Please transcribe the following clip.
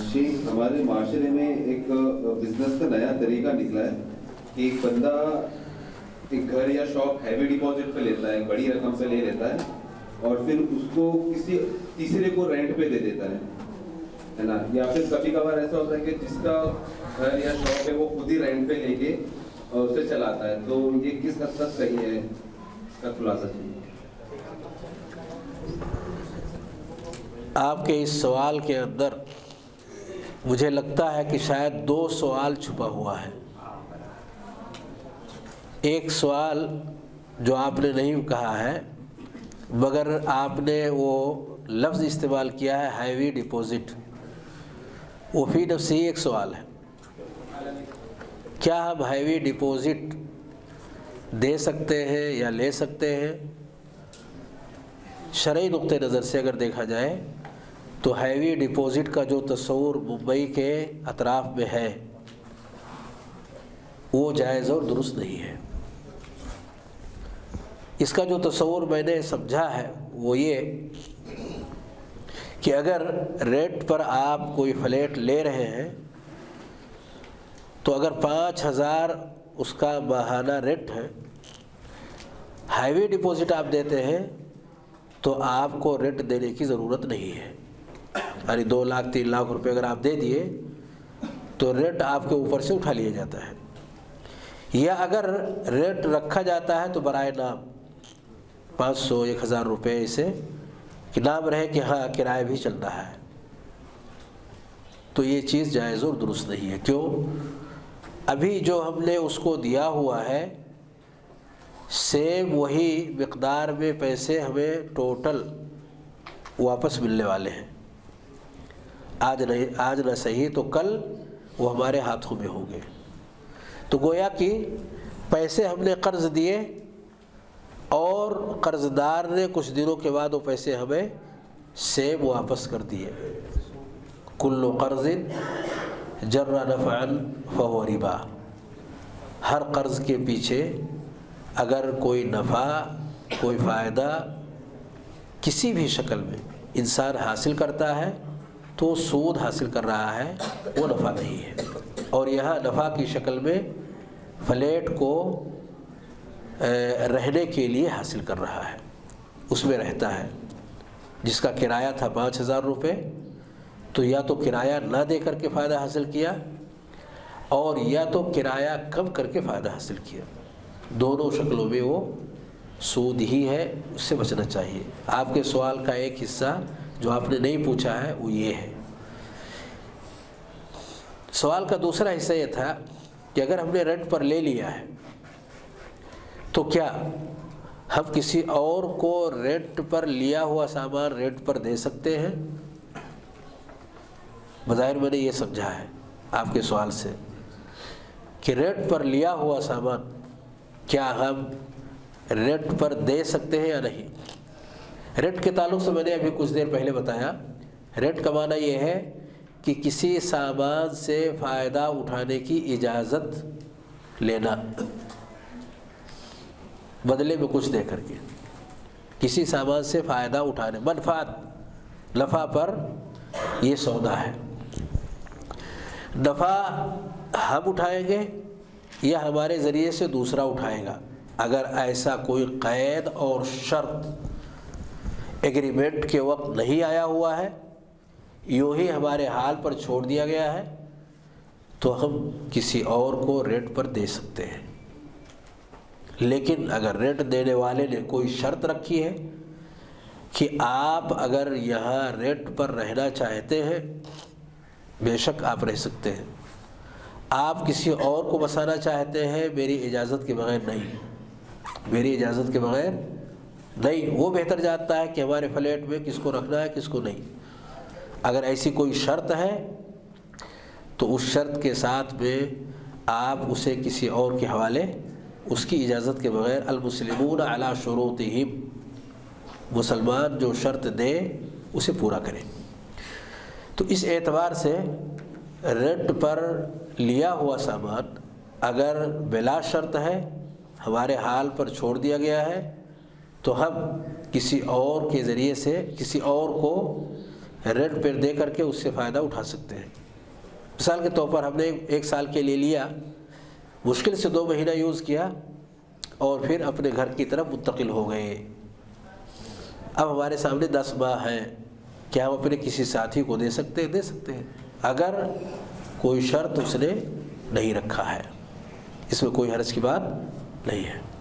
शेख हमारे माशरे में एक बिज़नेस का नया तरीका निकला है कि एक बंदा एक घर या शॉप हैवी डिपॉजिट पे लेता है बड़ी रकम पे ले लेता है और फिर उसको किसी तीसरे को रेंट पे दे देता है। है ना? या फिर कभी कभार ऐसा होता है कि जिसका घर या शॉप है वो खुद ही रेंट पे लेके और उसे चलाता है। तो ये किस हद तक सही है? इसका खुलासा चाहिए। आपके इस सवाल के अंदर मुझे लगता है कि शायद दो सवाल छुपा हुआ है। एक सवाल जो आपने नहीं कहा है, मगर आपने वो लफ्ज़ इस्तेमाल किया है हैवी डिपॉज़िट। वो फ़ी नफसी एक सवाल है। क्या हम हैवी डिपॉज़िट दे सकते हैं या ले सकते हैं? शरय नुक़ नज़र से अगर देखा जाए तो हैवी डिपॉज़िट का जो तस्वूर मुंबई के अतराफ़ में है, वो जायज़ और दुरुस्त नहीं है। इसका जो तस्वूर मैंने समझा है, वो ये कि अगर रेट पर आप कोई फ्लैट ले रहे हैं तो अगर पाँच हज़ार उसका माहाना रेट है, हाईवे डिपॉज़िट आप देते हैं तो आपको रेट देने की ज़रूरत नहीं है। यानी दो लाख, तीन लाख रुपए अगर आप दे दिए तो रेट आपके ऊपर से उठा लिया जाता है। या अगर रेट रखा जाता है तो बरए नाम, पाँच सौ, एक हज़ार रुपये इसे, कि नाम रहे कि हाँ किराया भी चल रहा है। तो ये चीज़ जायज़ और दुरुस्त नहीं है। क्यों? अभी जो हमने उसको दिया हुआ है सेम वही मकदार में पैसे हमें टोटल वापस मिलने वाले हैं। आज नहीं, आज न सही तो कल वो हमारे हाथों में होंगे। तो गोया कि पैसे हमने कर्ज़ दिए और कर्ज़दार ने कुछ दिनों के बाद वो पैसे हमें सेम वापस कर दिए। कुल्लो कर्ज़िन जर्रा नफ़ान फ़ो रिबा। हर कर्ज़ के पीछे अगर कोई नफ़ा, कोई फ़ायदा किसी भी शक्ल में इंसान हासिल करता है तो सूद हासिल कर रहा है, वो नफ़ा नहीं है। और यह नफ़ा की शक्ल में फ्लैट को रहने के लिए हासिल कर रहा है। उसमें रहता है, जिसका किराया था पाँच हज़ार रुपये तो या तो किराया ना दे करके फ़ायदा हासिल किया, और या तो किराया कम करके फ़ायदा हासिल किया। दोनों शक्लों में वो सूद ही है, उससे बचना चाहिए। आपके सवाल का एक हिस्सा जो आपने नहीं पूछा है, वो ये है। सवाल का दूसरा हिस्सा ये था कि अगर हमने रेंट पर ले लिया है तो क्या हम किसी और को रेंट पर लिया हुआ सामान रेंट पर दे सकते हैं? बज़ाहिर मैंने ये समझा है आपके सवाल से कि रेंट पर लिया हुआ सामान क्या हम रेंट पर दे सकते हैं या नहीं? रेंट के ताल्लुक से मैंने अभी कुछ देर पहले बताया। रेंट का माना ये है कि किसी सामान से फ़ायदा उठाने की इजाज़त लेना। बदले में कुछ दे करके किसी सामान से फ़ायदा उठाने, मनफात, नफ़ा पर ये सौदा है। नफ़ा हम उठाएँगे या हमारे ज़रिए से दूसरा उठाएगा। अगर ऐसा कोई क़ैद और शर्त एग्रीमेंट के वक्त नहीं आया हुआ है। यूँ ही हमारे हाल पर छोड़ दिया गया है। तो हम किसी और को रेट पर दे सकते हैं। लेकिन अगर रेट देने वाले ने कोई शर्त रखी है कि आप अगर यहाँ रेट पर रहना चाहते हैं, बेशक आप रह सकते हैं। आप किसी और को बसाना चाहते हैं, मेरी इजाज़त के बगैर नहीं। मेरी इजाज़त के बगैर नहीं, वो बेहतर जानता है कि हमारे फ्लैट में किसको रखना है, किसको नहीं। अगर ऐसी कोई शर्त है तो उस शर्त के साथ में आप उसे किसी और के हवाले, उसकी इजाज़त के बगैर, अलमुसलिमून अला शुरूत ही मुसलमान जो शर्त दे, उसे पूरा करें। तो इस एतबार से रेंट पर लिया हुआ सामान अगर बिला शर्त है, हमारे हाल पर छोड़ दिया गया है तो हम किसी और के ज़रिए से, किसी और को रेंट पर दे करके उससे फ़ायदा उठा सकते हैं। मिसाल के तौर पर हमने एक साल के लिए लिया, मुश्किल से दो महीना यूज़ किया और फिर अपने घर की तरफ़ मुंतकिल हो गए। अब हमारे सामने दस माह हैं, क्या हम अपने किसी साथी को दे सकते हैं? दे सकते हैं। अगर कोई शर्त उसने नहीं रखा है, इसमें कोई हर्ज की बात नहीं है।